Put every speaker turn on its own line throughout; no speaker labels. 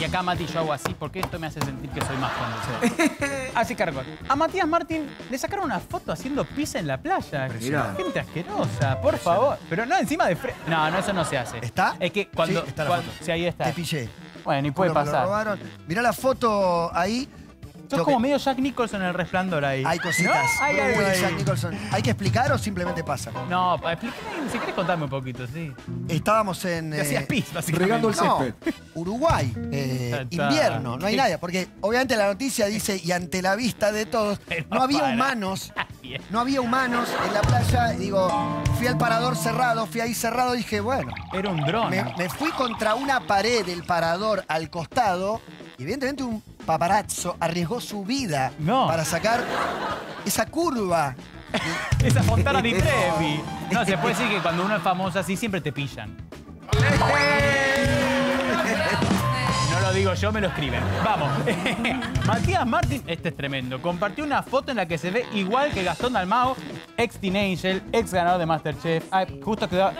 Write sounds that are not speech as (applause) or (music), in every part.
Y acá Mati yo hago así porque esto me hace sentir que soy más conductor. (laughs) así cargo. A Matías Martín le sacaron una foto haciendo pizza en la playa.
Mirá.
Gente asquerosa, por favor. Pero no encima de frente. No, no, eso no se hace.
¿Está?
Es que cuando.
Sí, está la
cuando-
foto.
sí, ahí está.
Te pillé.
Bueno, y puede
Culo me lo
pasar.
robaron. Mirá la foto ahí.
Sos
Lo
como
que-
medio Jack Nicholson en el resplandor ahí.
Hay cositas.
¿No? Hay
Muy
algo
de
ahí.
Jack Nicholson. ¿Hay que explicar o simplemente pasa?
No, explícame, si querés contarme un poquito, sí.
Estábamos en.
Te
eh,
hacías pis, básicamente.
regando el
No,
césped.
Uruguay, eh, invierno, no hay nadie, porque obviamente la noticia dice, y ante la vista de todos, (laughs)
Pero
no había
para.
humanos, (laughs) no había humanos en la playa, y digo, fui al parador cerrado, fui ahí cerrado, y dije, bueno,
Era un dron.
me, me fui contra una pared del parador al costado, evidentemente un paparazzo arriesgó su vida
No.
para sacar esa curva. (laughs)
Esa fontana di (laughs) Trevi. No, se puede decir que cuando uno es famoso así siempre te pillan. No lo digo yo, me lo escriben. Vamos. (laughs) Matías Martín, este es tremendo. Compartió una foto en la que se ve igual que Gastón Dalmao, ex Teen Angel, ex ganador de Masterchef. Ay, justo quedó a,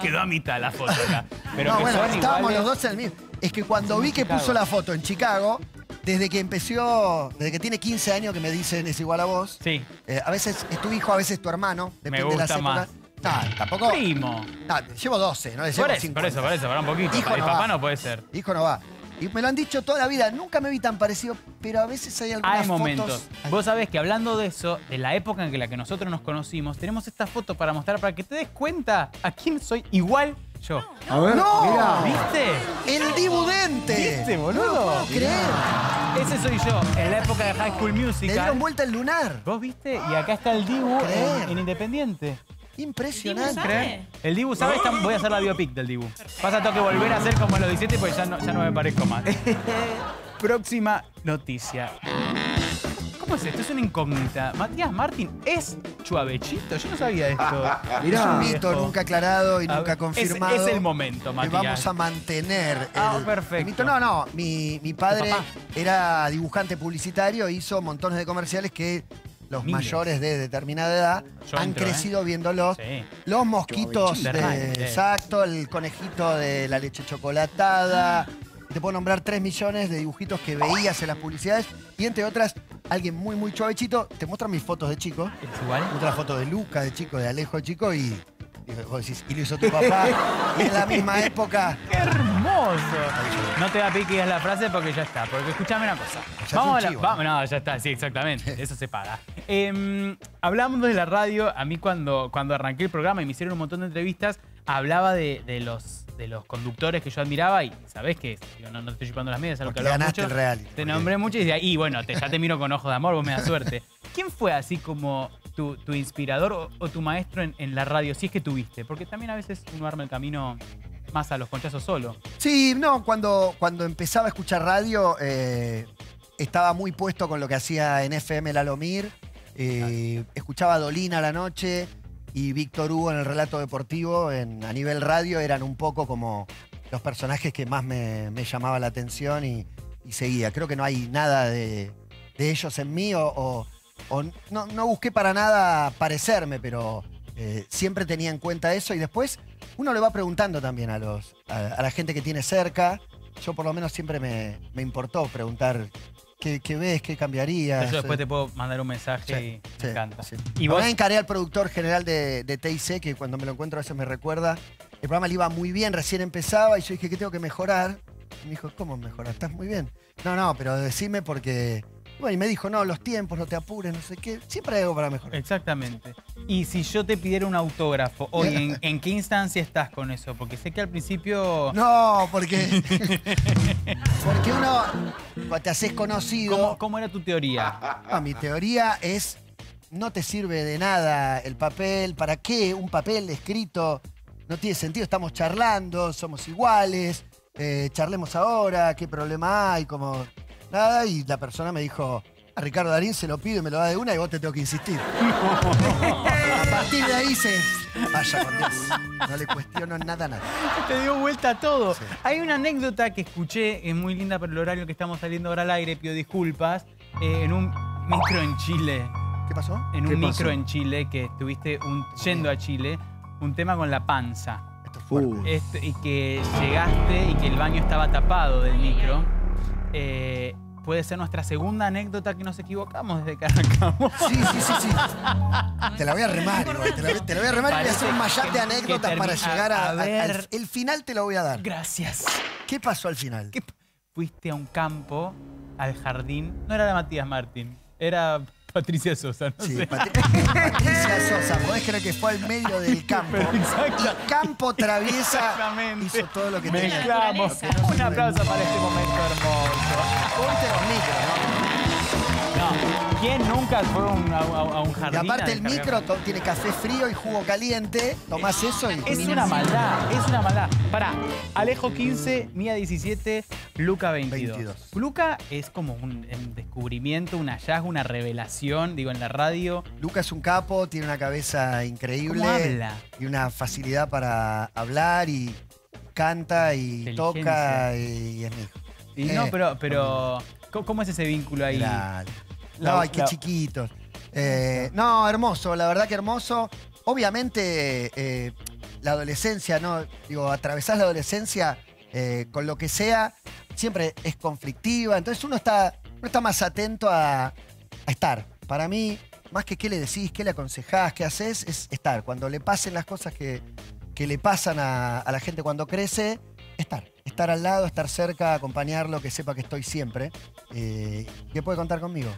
quedó a mitad la foto acá. Pero
no,
que
bueno,
son
estábamos
iguales.
los dos en el mismo. Es que cuando vi que
Chicago.
puso la foto en Chicago, desde que empezó, desde que tiene 15 años que me dicen es igual a vos,
Sí.
eh, a veces es tu hijo, a veces tu hermano, depende de las
gusta
épocas.
más.
No, tampoco.
Primo.
No, llevo 12, no le llevo
Por eso,
50.
por eso, por eso, para un poquito.
Hijo
el
no
papá
va.
no puede ser.
Hijo no va. Y me lo han dicho toda la vida, nunca me vi tan parecido, pero a veces hay algunas
Hay momentos.
fotos.
Vos sabés que hablando de eso, de la época en que la que nosotros nos conocimos, tenemos esta foto para mostrar para que te des cuenta a quién soy igual yo.
A ver,
No.
mirá.
¿Viste?
¡El dibudente!
¿Viste, boludo?
No creer.
Ese soy yo, en la época de High School
Le
Musical.
dieron vuelta el lunar.
¿Vos viste? Y acá está el Dibu en, en Independiente.
Impresionante.
¿Dibu sabe?
El Dibu, ¿sabes? Tam- Voy a hacer la biopic del Dibu. Pasa, tengo que volver a hacer como en los 17 porque ya no, ya no me parezco más. (laughs) Próxima noticia. ¿Cómo es esto? Es una incógnita. Matías Martín es chuavechito. Yo no sabía esto. (laughs)
Es
Mirá.
un mito
Viejo.
nunca aclarado y
A
nunca
ver, es-
confirmado.
es el momento,
que
Matías.
vamos a mantener
Ah,
el,
perfecto.
el mito. No, no, mi, mi padre era dibujante publicitario, hizo montones de comerciales que los
Miles.
mayores de determinada edad
Yo
han
entro,
crecido viéndolos.
Sí.
Los mosquitos,
De
de-
sí.
exacto, el conejito de la leche chocolatada. Te puedo nombrar tres millones de dibujitos que veías en las publicidades. Y entre otras, alguien muy, muy chuavechito. Te muestran mis fotos de chico.
¿Es igual?
Otra foto de Luca, de chico, de Alejo, de chico, y, y lo hizo tu papá. y en la misma (laughs) época.
¡Qué hermoso! No te da pique la frase porque ya está. Porque escúchame una cosa.
Ya
Vamos
un
a la- vamos- no, ya está, sí, exactamente. (laughs) Eso se paga. Em, hablamos de la radio. A mí cuando, cuando arranqué el programa y me hicieron un montón de entrevistas, hablaba de, de los, de los conductores que yo admiraba y sabés que digo, no, no estoy chupando las medias, algo que hablamos
ganaste
mucho.
el reality,
Te nombré mucho y decía, y bueno, te- ya te miro con ojos de amor, vos me das suerte. ¿Quién fue así como tu, tu inspirador o, o tu maestro en, en la radio, si es que tuviste? Porque también a veces uno arma el camino más a los conchazos solo.
Sí, no, cuando, cuando empezaba a escuchar radio, eh, estaba muy puesto con lo que hacía en FM Lalomir. eh, escuchaba a Dolina a la noche y Víctor Hugo en el relato deportivo en, a nivel radio eran un poco como los personajes que más me, llamaba la atención y, seguía. Creo que no hay nada de, ellos en mí o, no, busqué para nada parecerme, pero eh, siempre tenía en cuenta eso y después uno le va preguntando también a, los, a, la gente que tiene cerca. Yo por lo menos siempre me importó preguntar qué, qué ves, qué cambiaría.
Yo después te puedo mandar un mensaje y
Sí,
me encanta. Y vos,
encaré al productor general de, de TIC, que cuando me lo encuentro a veces me recuerda. El programa le iba muy bien, recién empezaba, y yo dije, ¿qué tengo que mejorar? Y me dijo, ¿cómo mejorar? Estás muy bien. No, no, pero decime porque... Bueno, y me dijo, no, los tiempos, no te apures, no sé qué. Siempre hay algo para mejorar.
exactamente. Y si yo te pidiera un autógrafo, hoy, ¿en, (laughs) en qué instancia estás con eso? Porque sé que al principio...
No, porque... (laughs) porque uno, te haces conocido...
¿Cómo, cómo era tu teoría?
No, mi teoría es, no te sirve de nada el papel. ¿Para qué un papel escrito? No tiene sentido, estamos charlando, somos iguales, eh, charlemos ahora, qué problema hay, como nada. Y la persona me dijo, a Ricardo Darín se lo pido y me lo da de una y vos te tengo que insistir. (laughs) a partir de ahí se... Vaya con Dios, no le cuestiono nada a nada.
Te dio vuelta a todo.
Sí.
Hay una anécdota que escuché, es muy linda por el horario que estamos saliendo ahora al aire, pido disculpas, eh, en un micro en Chile.
¿Qué pasó?
En un
¿Qué
micro
pasó?
en Chile, que estuviste un- yendo a Chile, un tema con la panza.
Esto es fuerte.
Uh,
Este, y que llegaste y que el baño estaba tapado del micro. Eh, puede ser nuestra segunda anécdota que nos equivocamos desde que arrancamos.
Sí, sí, sí, sí. (laughs) Te la voy a remar, igual, te, la, voy- te la voy a remar y voy a hacer un
Parece
mayap de anécdotas para llegar a,
a
a- al-
ver.
el final te lo voy a dar.
Gracias.
¿Qué pasó al final?
¿Qué p- Fuiste a un campo, al jardín. No era la Matías Martín, era Patricia Sosa, no
Sí,
sé.
Pat- (laughs) Patricia Sosa, podés creer que fue al medio del campo. Y campo traviesa hizo todo lo que tenía.
Mezclamos. Un aplauso para este momento hermoso.
Ponte los micros, ¿no?
No, ¿quién nunca fue a un, a, a- a un
Y
jardín?
aparte el micro tiene café frío y jugo caliente. Tomás eso y.
Es una maldad, es una maldad. Pará, Alejo 15, Mía 17, Luca 22.
22.
Luca es como un, un descubrimiento, un hallazgo, una revelación, digo, en la radio.
Lucas es un capo, tiene una cabeza increíble.
¿Cómo habla?
Y una facilidad para hablar y canta y toca y, es mi hijo.
Y
Eh,
no, pero, pero ¿cómo- ¿cómo es ese vínculo ahí?
No, ay, qué chiquitos. Eh, no, hermoso, la verdad que hermoso. Obviamente, eh, la adolescencia, ¿no? Digo, atravesás la adolescencia eh, con lo que sea, siempre es conflictiva. Entonces uno está, uno está más atento a, a estar. Para mí, más que qué le decís, qué le aconsejás, qué haces, es estar. Cuando le pasen las cosas que, que le pasan a, a la gente cuando crece, estar. Estar al lado, estar cerca, acompañarlo, que sepa que estoy siempre. eh, que puede contar conmigo.